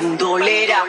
bandolera.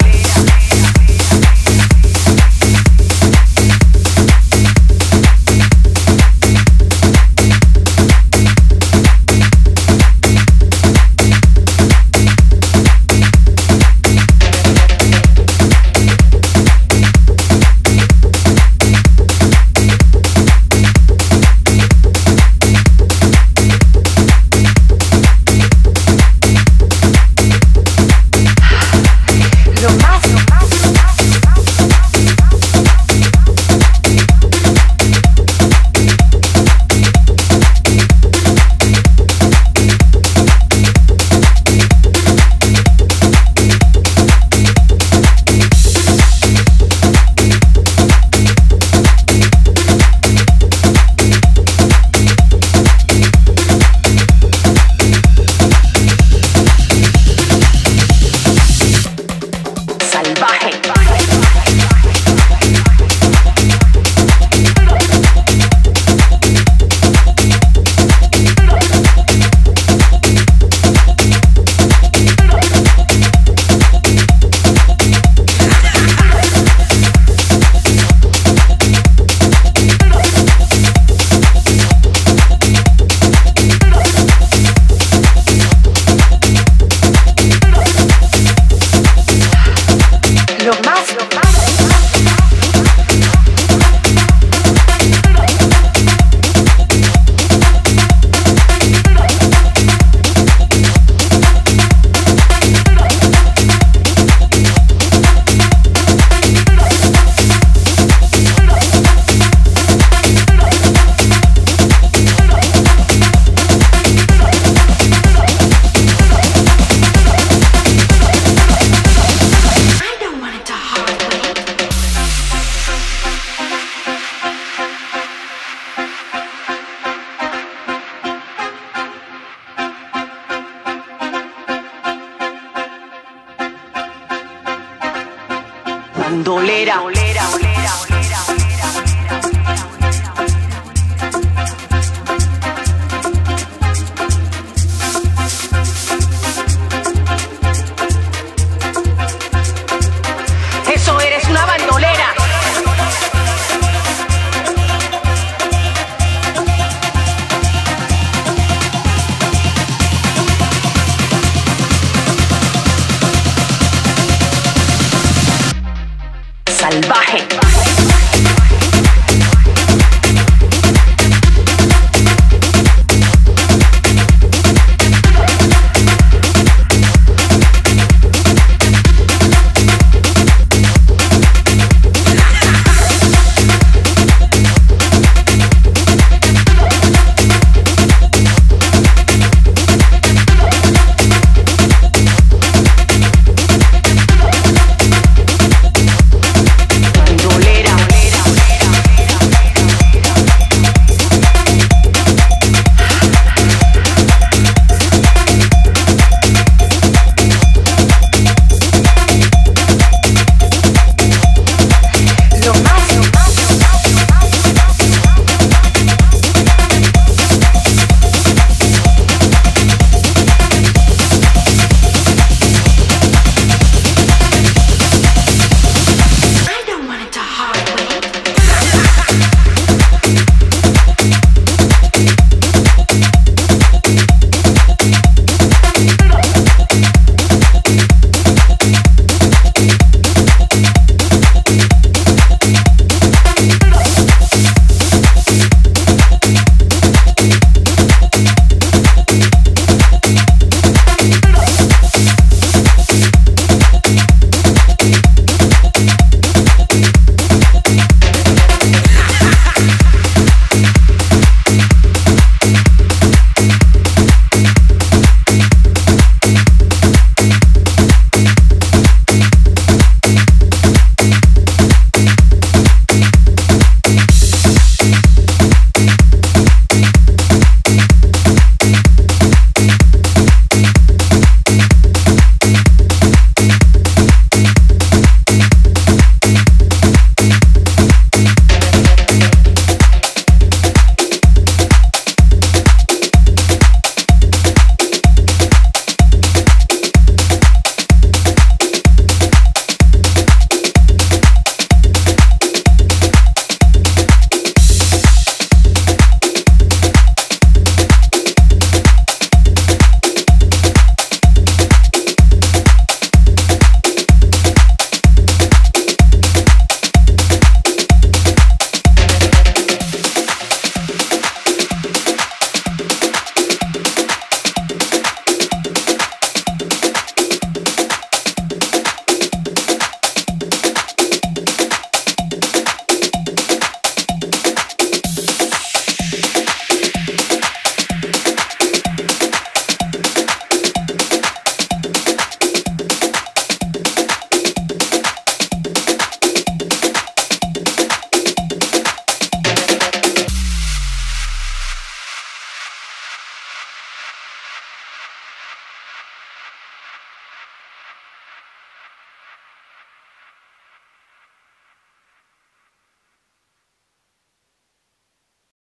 bandolera. bandolera. baje.